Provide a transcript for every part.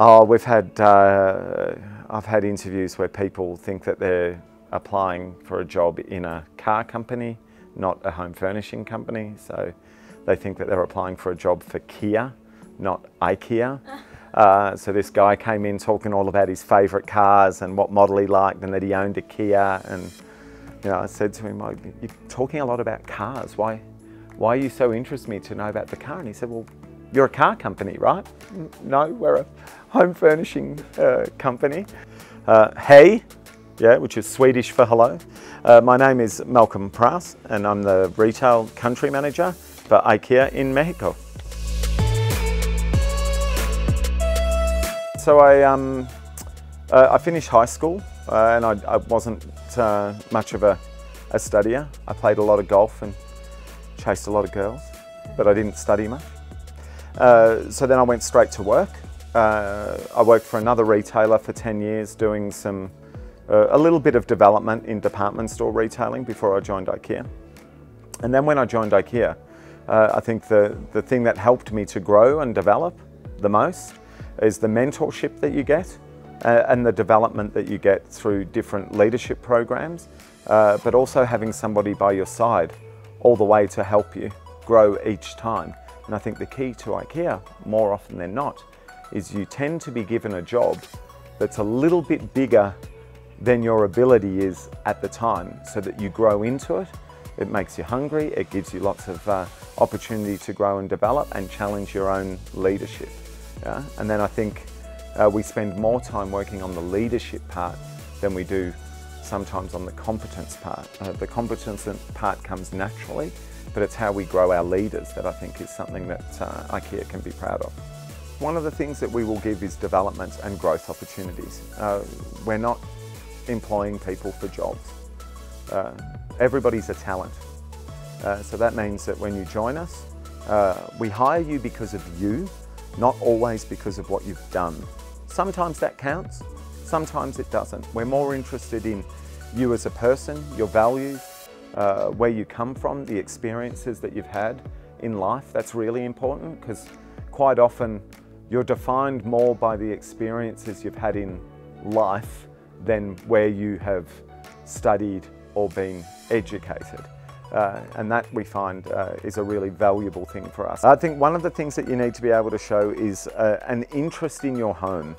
Oh, we've had, uh, I've had interviews where people think that they're applying for a job in a car company, not a home furnishing company. So they think that they're applying for a job for Kia, not IKEA. Uh, so this guy came in talking all about his favourite cars and what model he liked and that he owned a Kia. And you know, I said to him, "You're talking a lot about cars. Why, why are you so interested in me to know about the car?" And he said, "Well, you're a car company, right?" No, we're a home furnishing uh, company. Uh, hey, yeah, which is Swedish for hello. Uh, my name is Malcolm Pruys, and I'm the retail country manager for IKEA in Mexico. So I, um, uh, I finished high school uh, and I, I wasn't uh, much of a, a studier. I played a lot of golf and chased a lot of girls, but I didn't study much. Uh, so then I went straight to work. Uh, I worked for another retailer for 10 years doing some, uh, a little bit of development in department store retailing before I joined IKEA. And then when I joined IKEA, I think the, the thing that helped me to grow and develop the most is the mentorship that you get uh, and the development that you get through different leadership programs, uh, but also having somebody by your side all the way to help you grow each time. And I think the key to IKEA, more often than not, is you tend to be given a job that's a little bit bigger than your ability is at the time so that you grow into it. It makes you hungry, it gives you lots of uh, opportunity to grow and develop and challenge your own leadership. Yeah? And then I think uh, we spend more time working on the leadership part than we do sometimes on the competence part. Uh, the competence part comes naturally, but it's how we grow our leaders that I think is something that uh, IKEA can be proud of. One of the things that we will give is development and growth opportunities. Uh, we're not employing people for jobs. Uh, everybody's a talent. Uh, so that means that when you join us, we hire you because of you, not always because of what you've done. Sometimes that counts, sometimes it doesn't. We're more interested in you as a person, your values, uh, where you come from, the experiences that you've had in life. That's really important because quite often you're defined more by the experiences you've had in life than where you have studied or been educated. Uh, and that we find uh, is a really valuable thing for us. I think one of the things that you need to be able to show is uh, an interest in your home.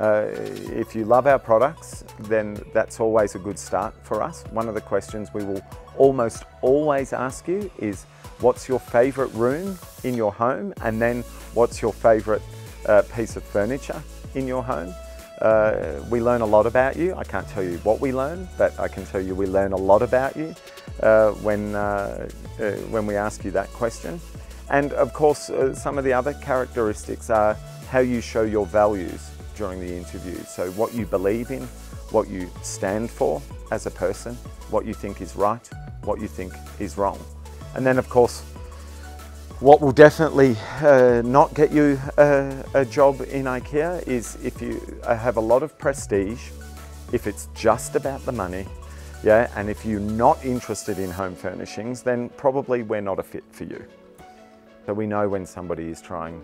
Uh, if you love our products, then that's always a good start for us. One of the questions we will almost always ask you is, what's your favourite room in your home? And then what's your favourite uh, piece of furniture in your home? Uh, we learn a lot about you. I can't tell you what we learn, but I can tell you we learn a lot about you uh, when, uh, when we ask you that question. And of course, some of the other characteristics are how you show your values during the interview. So what you believe in, what you stand for as a person, what you think is right, what you think is wrong. And then of course, what will definitely uh, not get you a, a, job in IKEA is if you have a lot of prestige, if it's just about the money, yeah, and if you're not interested in home furnishings, then probably we're not a fit for you. So we know when somebody is trying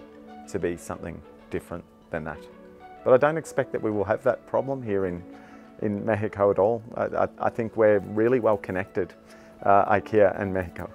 to be something different than that. But I don't expect that we will have that problem here in, in Mexico at all. I, I, I think we're really well connected, uh, IKEA and Mexico.